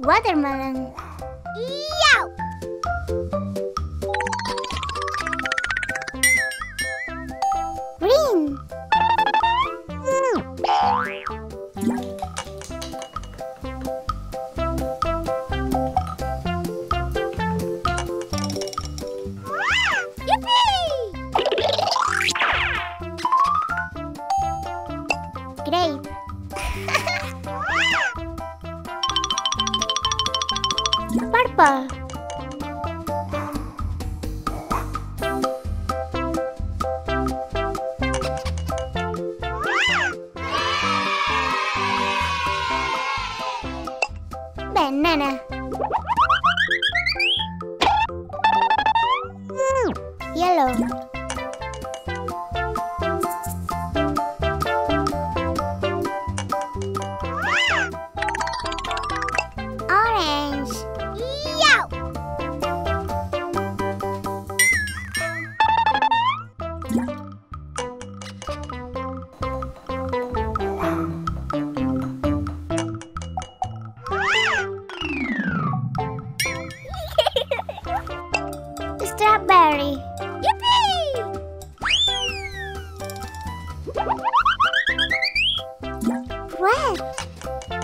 Watermelon. Green. Grape. Purple. Banana. Yellow. Strawberry. Red. Wow.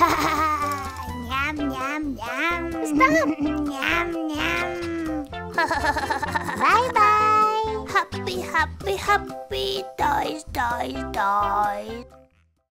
Yum, yum, yum. Stop. Yum, yum. bye bye. Happy, happy, happy, toys, toys, toys.